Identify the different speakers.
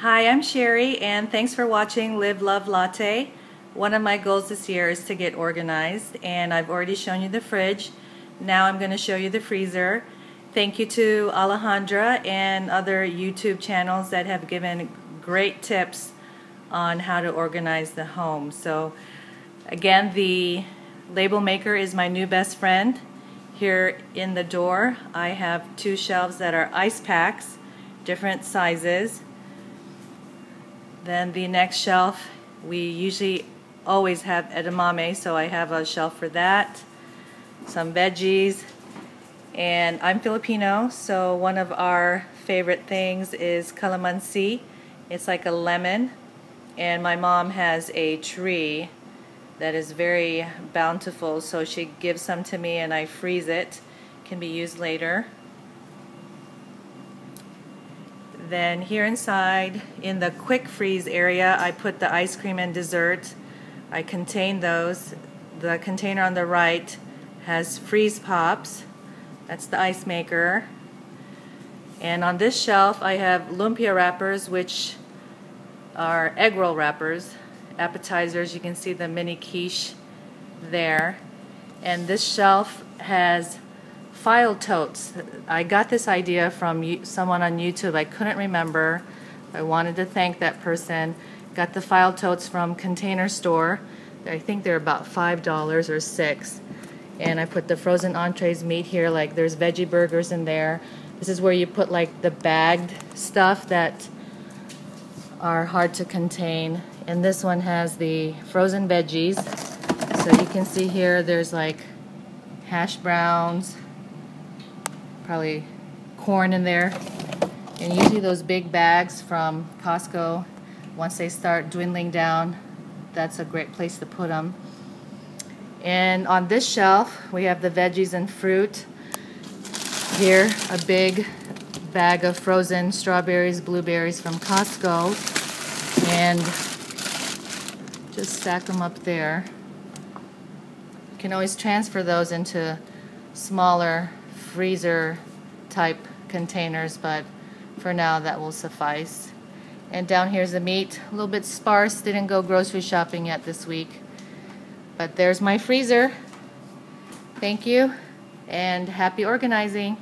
Speaker 1: Hi, I'm Cherie, and thanks for watching Live Love Latte. One of my goals this year is to get organized, and I've already shown you the fridge. Now I'm going to show you the freezer. Thank you to Alejandra and other YouTube channels that have given great tips on how to organize the home. So, again, the label maker is my new best friend. Here in the door, I have two shelves that are ice packs, different sizes. Then the next shelf, we usually always have edamame, so I have a shelf for that. Some veggies. And I'm Filipino, so one of our favorite things is calamansi. It's like a lemon. And my mom has a tree that is very bountiful, so she gives some to me and I freeze it. Can be used later. Then here inside, in the quick freeze area, I put the ice cream and dessert. I contain those. The container on the right has freeze pops. That's the ice maker. And on this shelf, I have lumpia wrappers, which are egg roll wrappers. Appetizers, you can see the mini quiche there. And this shelf has file totes. I got this idea from someone on YouTube. I couldn't remember. I wanted to thank that person. Got the file totes from Container Store. I think they're about $5 or 6 And I put the frozen entrees meat here, like there's veggie burgers in there. This is where you put like the bagged stuff that are hard to contain. And this one has the frozen veggies. So you can see here there's like hash browns, probably corn in there. And usually those big bags from Costco, once they start dwindling down, that's a great place to put them. And on this shelf, we have the veggies and fruit. Here, a big bag of frozen strawberries, blueberries from Costco. And just stack them up there. You can always transfer those into smaller freezer type containers, but for now that will suffice. And down here's the meat, a little bit sparse, didn't go grocery shopping yet this week. But there's my freezer. Thank you and happy organizing.